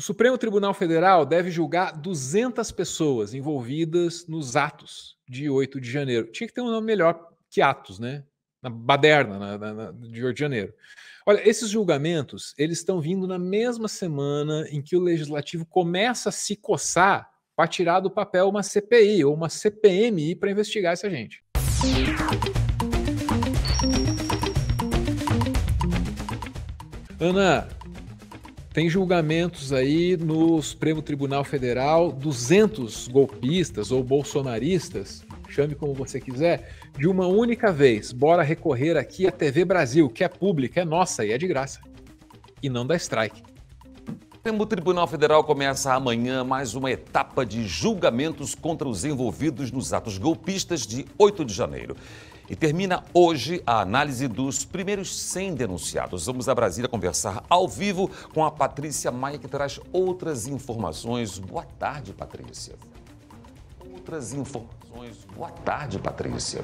O Supremo Tribunal Federal deve julgar 200 pessoas envolvidas nos atos de 8 de janeiro. Tinha que ter um nome melhor que atos, né? Na baderna na, na, na, de 8 de janeiro. Olha, esses julgamentos, eles estão vindo na mesma semana em que o legislativo começa a se coçar para tirar do papel uma CPI ou uma CPMI para investigar essa gente. Ana, tem julgamentos aí no Supremo Tribunal Federal, 200 golpistas ou bolsonaristas, chame como você quiser, de uma única vez. Bora recorrer aqui à TV Brasil, que é pública, é nossa e é de graça. E não dá strike. O Tribunal Federal começa amanhã mais uma etapa de julgamentos contra os envolvidos nos atos golpistas de 8 de janeiro. E termina hoje a análise dos primeiros 100 denunciados. Vamos a Brasília conversar ao vivo com a Patrícia Maia, que traz outras informações. Boa tarde, Patrícia. Outras informações. Boa tarde, Patrícia.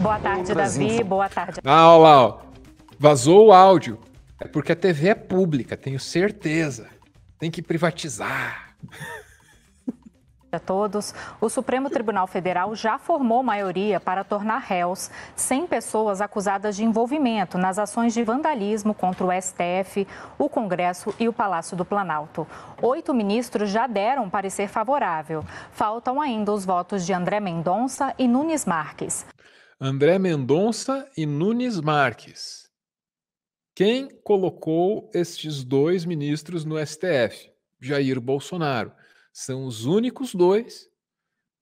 Boa tarde, outras Davi. Info... Boa tarde. Ah, olha lá, ó. vazou o áudio. É porque a TV é pública, tenho certeza. Tem que privatizar a todos. O Supremo Tribunal Federal já formou maioria para tornar réus 100 pessoas acusadas de envolvimento nas ações de vandalismo contra o STF, o Congresso e o Palácio do Planalto. Oito ministros já deram parecer favorável. Faltam ainda os votos de André Mendonça e Nunes Marques. André Mendonça e Nunes Marques. Quem colocou estes dois ministros no STF? Jair Bolsonaro. São os únicos dois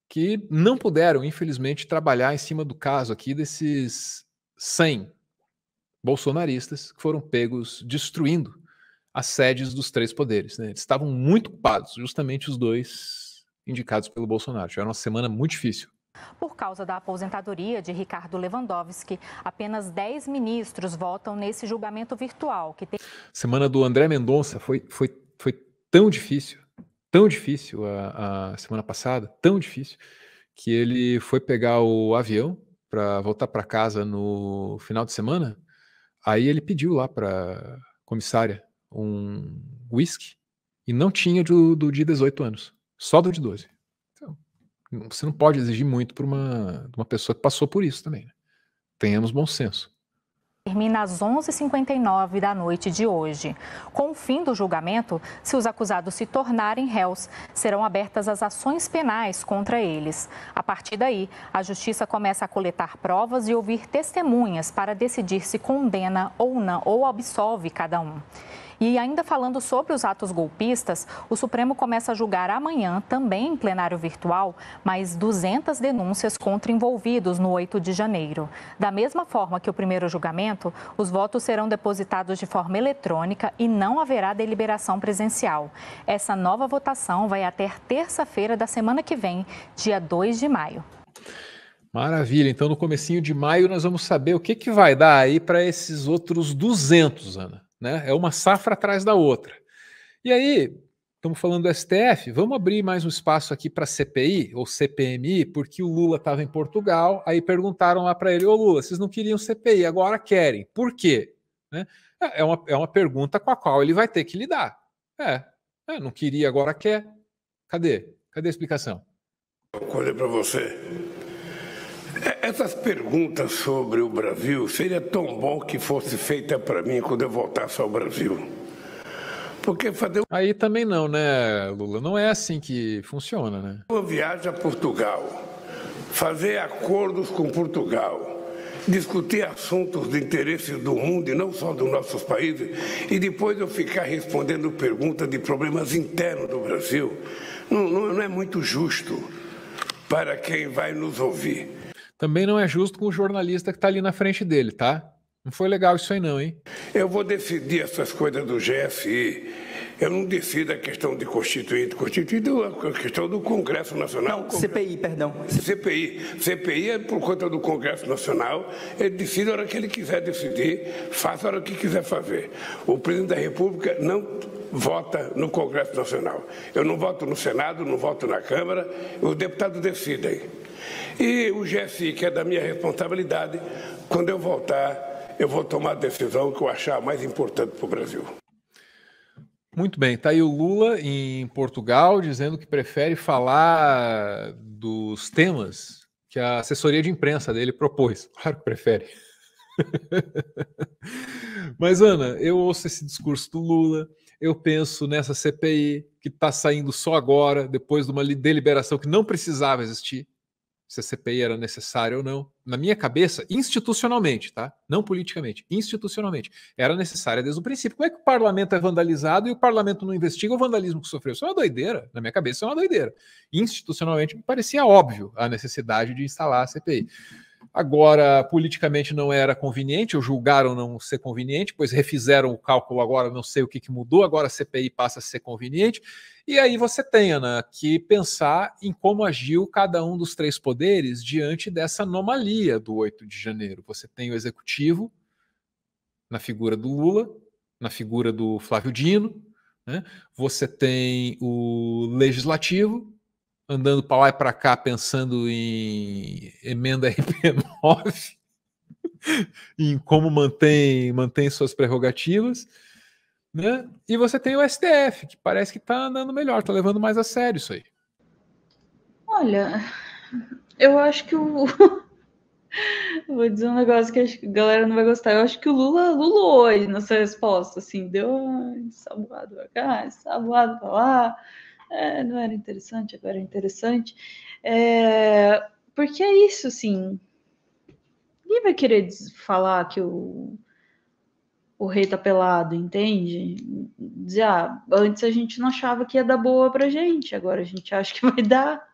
que não puderam, infelizmente, trabalhar em cima do caso aqui desses 100 bolsonaristas que foram pegos destruindo as sedes dos três poderes. Né? Eles estavam muito ocupados, justamente os dois indicados pelo Bolsonaro. Tiveram uma semana muito difícil. Por causa da aposentadoria de Ricardo Lewandowski, apenas 10 ministros votam nesse julgamento virtual. Que tem... Semana do André Mendonça foi, foi, foi tão difícil tão difícil a, a semana passada, tão difícil, que ele foi pegar o avião para voltar para casa no final de semana. Aí ele pediu lá para comissária um whisky e não tinha do, do de 18 anos, só do de 12. Você não pode exigir muito para uma, uma pessoa que passou por isso também. Né? Tenhamos bom senso termina às 11h59 da noite de hoje. Com o fim do julgamento, se os acusados se tornarem réus, serão abertas as ações penais contra eles. A partir daí, a Justiça começa a coletar provas e ouvir testemunhas para decidir se condena ou não ou absolve cada um. E ainda falando sobre os atos golpistas, o Supremo começa a julgar amanhã, também em plenário virtual, mais 200 denúncias contra envolvidos no 8 de janeiro. Da mesma forma que o primeiro julgamento, os votos serão depositados de forma eletrônica e não haverá deliberação presencial. Essa nova votação vai até terça-feira da semana que vem, dia 2 de maio. Maravilha. Então, no comecinho de maio, nós vamos saber o que, que vai dar aí para esses outros 200, Ana né? É uma safra atrás da outra. E aí, estamos falando do STF, vamos abrir mais um espaço aqui para CPI ou CPMI, porque o Lula estava em Portugal, aí perguntaram lá para ele, ô Lula, vocês não queriam CPI, agora querem. Por quê? Né? É, uma, é uma pergunta com a qual ele vai ter que lidar. É, é não queria, agora quer. Cadê? Cadê a explicação? Olha para você. Essas perguntas sobre o Brasil seria tão bom que fosse feita para mim quando eu voltasse ao Brasil. Porque fazer Aí também não, né, Lula? Não é assim que funciona, né? Uma viagem a Portugal, fazer acordos com Portugal, discutir assuntos de interesse do mundo e não só dos nossos países, e depois eu ficar respondendo perguntas de problemas internos do Brasil, não, não, não é muito justo para quem vai nos ouvir. Também não é justo com o jornalista que está ali na frente dele, tá? Não foi legal isso aí não, hein? Eu vou decidir essas coisas do GFI. Eu não decido a questão de constituinte, constituinte é a questão do Congresso Nacional. Não, CPI, perdão. CPI. CPI é por conta do Congresso Nacional. Ele decide a hora que ele quiser decidir, faça a hora que quiser fazer. O presidente da República não vota no Congresso Nacional. Eu não voto no Senado, não voto na Câmara, os deputados decidem. E o GFI, que é da minha responsabilidade, quando eu voltar, eu vou tomar a decisão que eu achar mais importante para o Brasil. Muito bem, tá aí o Lula em Portugal dizendo que prefere falar dos temas que a assessoria de imprensa dele propôs. Claro que prefere. Mas, Ana, eu ouço esse discurso do Lula, eu penso nessa CPI que está saindo só agora, depois de uma deliberação que não precisava existir, se a CPI era necessária ou não. Na minha cabeça, institucionalmente, tá? Não politicamente, institucionalmente, era necessária desde o princípio. Como é que o parlamento é vandalizado e o parlamento não investiga o vandalismo que sofreu? Isso é uma doideira. Na minha cabeça, isso é uma doideira. Institucionalmente, me parecia óbvio a necessidade de instalar a CPI. Agora, politicamente não era conveniente, ou julgaram não ser conveniente, pois refizeram o cálculo agora, não sei o que, que mudou, agora a CPI passa a ser conveniente. E aí você tem, Ana, que pensar em como agiu cada um dos três poderes diante dessa anomalia do 8 de janeiro. Você tem o executivo, na figura do Lula, na figura do Flávio Dino, né? você tem o legislativo, andando para lá e para cá pensando em emenda RP9, em como mantém, mantém suas prerrogativas. Né? E você tem o STF, que parece que está andando melhor, está levando mais a sério isso aí. Olha, eu acho que o. Vou dizer um negócio que a galera não vai gostar. Eu acho que o Lula lulou aí nessa resposta, assim, deu sabuado pra cá, sabuado pra lá é, não era interessante, agora é interessante. É, porque é isso, assim. Ninguém vai querer falar que o, o rei tá pelado, entende? Dizer, ah, antes a gente não achava que ia dar boa pra gente, agora a gente acha que vai dar.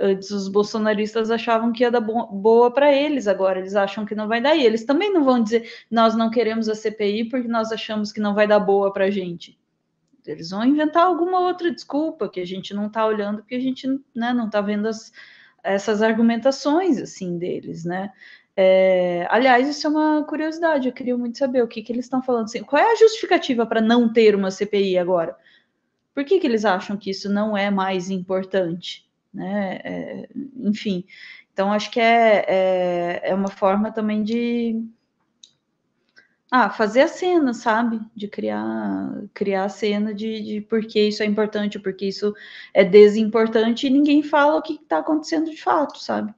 Antes os bolsonaristas achavam que ia dar boa para eles, agora eles acham que não vai dar. E eles também não vão dizer, nós não queremos a CPI porque nós achamos que não vai dar boa para gente. Eles vão inventar alguma outra desculpa que a gente não está olhando, porque a gente né, não está vendo as, essas argumentações assim deles, né? É, aliás, isso é uma curiosidade, eu queria muito saber o que, que eles estão falando. Assim, qual é a justificativa para não ter uma CPI agora? Por que, que eles acham que isso não é mais importante? Né? É, enfim, então acho que é, é, é uma forma também de, ah, fazer a cena, sabe? De criar, criar a cena de, de por que isso é importante, porque isso é desimportante e ninguém fala o que está acontecendo de fato, sabe?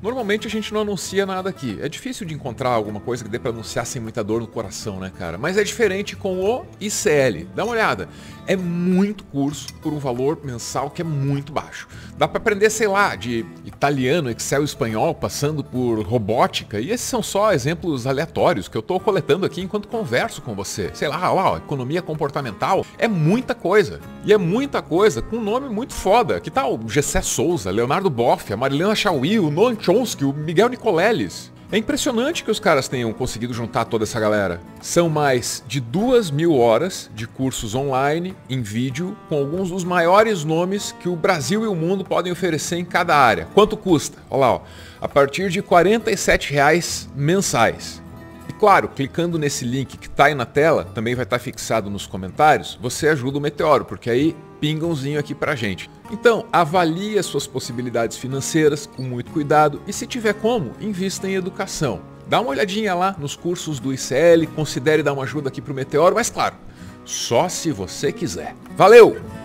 Normalmente a gente não anuncia nada aqui. É difícil de encontrar alguma coisa que dê para anunciar sem muita dor no coração, né, cara? Mas é diferente com o ICL. Dá uma olhada. É muito curso por um valor mensal que é muito baixo. Dá para aprender, sei lá, de italiano, Excel, espanhol, passando por robótica. E esses são só exemplos aleatórios que eu estou coletando aqui enquanto converso com você. Sei lá, ó, economia comportamental. É muita coisa. E é muita coisa com um nome muito foda. Que tal Gessé Souza, Leonardo Boff, a Marilena Chauí, o Noam Chomsky, o Miguel Nicoleles. É impressionante que os caras tenham conseguido juntar toda essa galera. São mais de duas mil horas de cursos online, em vídeo, com alguns dos maiores nomes que o Brasil e o mundo podem oferecer em cada área. Quanto custa? Olha lá, ó. a partir de 47 reais mensais. E claro, clicando nesse link que está aí na tela, também vai estar tá fixado nos comentários, você ajuda o Meteoro, porque aí pingãozinho aqui pra gente. Então, avalie as suas possibilidades financeiras com muito cuidado e se tiver como, invista em educação. Dá uma olhadinha lá nos cursos do ICL, considere dar uma ajuda aqui pro Meteoro, mas claro, só se você quiser. Valeu!